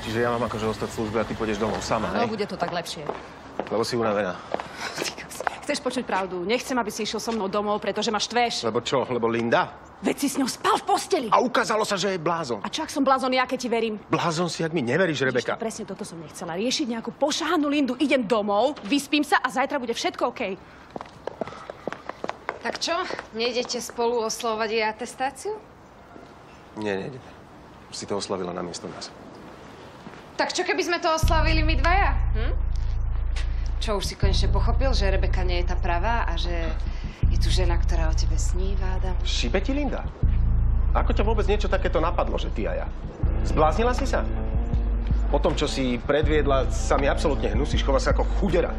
Čiže ja mám akože ostať v službe a ty pôjdeš domov sama, No, hej? bude to tak lepšie. Lebo si unavená. Chceš počuť pravdu? Nechcem, aby si išiel so mnou domov, pretože ma štveš. Lebo čo? Lebo Linda? Veď si s ňou spal v posteli. A ukázalo sa, že je blázon. A čo, ak som blázon, ja keď ti verím? Blázon si, ak mi neveríš, Rebeka. Ešte presne toto som nechcela. Riešiť nejakú pošahanú Lindu. Idem domov, vyspím sa a zajtra bude všetko OK. Tak čo? Nejdete spolu oslovať jej atestáciu? Nie, nie, nie. Si to oslavila namiesto nás. Tak čo keby sme to oslavili my dvaja? Hm? Čo, už si konečne pochopil, že Rebeka nie je tá pravá a že je tu žena, ktorá o tebe sníva, Adam? Šibe ti, Linda? Ako ťa vôbec niečo takéto napadlo, že ty a ja? Zbláznila si sa? Po tom, čo si predviedla, sa mi absolútne hnusíš, chova sa ako chudera.